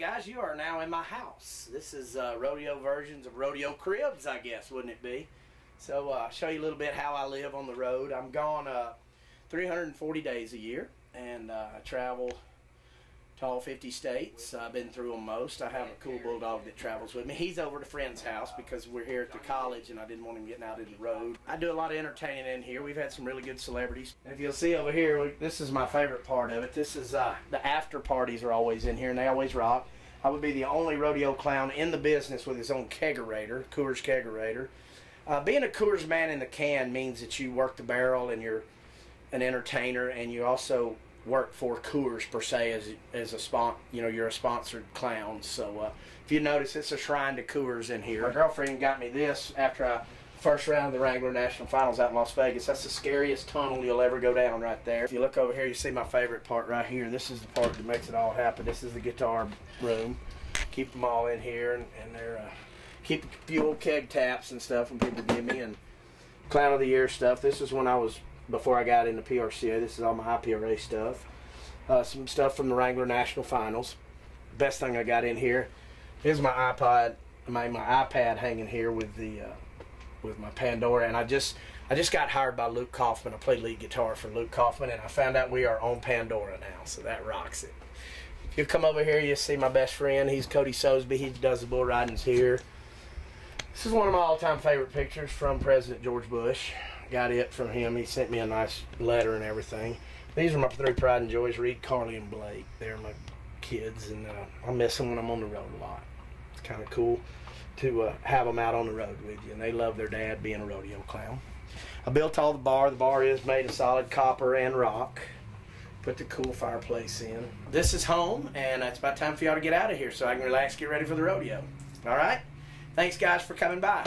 guys, you are now in my house. This is uh, rodeo versions of rodeo cribs, I guess, wouldn't it be? So uh, show you a little bit how I live on the road. I'm gone uh, 340 days a year, and uh, I travel to all 50 states. I've been through them most. I have a cool bulldog that travels with me. He's over at a friend's house because we're here at the college, and I didn't want him getting out in the road. I do a lot of entertaining in here. We've had some really good celebrities. If you'll see over here, this is my favorite part of it. This is uh, the after parties are always in here, and they always rock. I would be the only rodeo clown in the business with his own kegerator, Coors kegerator. Uh, being a Coors man in the can means that you work the barrel and you're an entertainer, and you also work for Coors per se as as a spon you know you're a sponsored clown. So uh, if you notice, it's a shrine to Coors in here. My girlfriend got me this after I first round of the Wrangler National Finals out in Las Vegas. That's the scariest tunnel you'll ever go down right there. If you look over here, you see my favorite part right here. This is the part that makes it all happen. This is the guitar room. Keep them all in here, and, and they're uh, keep a few old keg taps and stuff when people give me and clown of the year stuff. This is when I was before I got into PRCA. This is all my IPRA stuff. Uh, some stuff from the Wrangler National Finals. Best thing I got in here is my iPod, my my iPad hanging here with the uh, with my Pandora, and I just I just got hired by Luke Kaufman. I play lead guitar for Luke Kaufman, and I found out we are on Pandora now, so that rocks it. If you come over here, you see my best friend. He's Cody Sosebee. He does the bull ridings here. This is one of my all-time favorite pictures from President George Bush. Got it from him. He sent me a nice letter and everything. These are my three pride and joys: Reed, Carly, and Blake. They're my kids, and uh, I miss them when I'm on the road a lot. It's kind of cool to uh, have them out on the road with you, and they love their dad being a rodeo clown. I built all the bar. The bar is made of solid copper and rock. Put the cool fireplace in. This is home, and it's about time for y'all to get out of here so I can relax, get ready for the rodeo. All right? Thanks, guys, for coming by.